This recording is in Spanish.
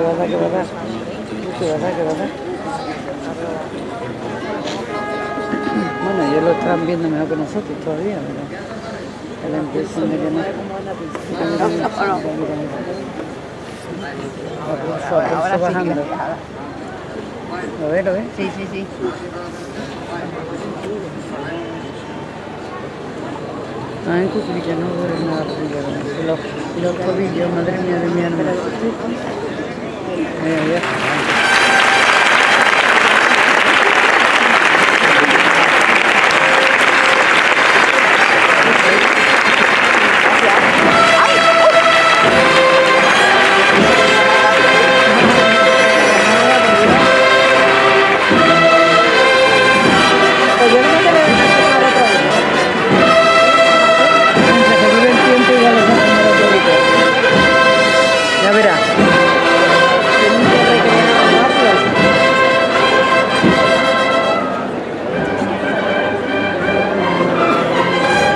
pues. Que. Bueno, ellos lo estaban viendo mejor que nosotros todavía, pero la de bajando. ¿Lo ves, lo ves? Sí, sí, sí. Ah, en no duele nada, los, y los tobillos, madre mía de mi alma. 没有呀。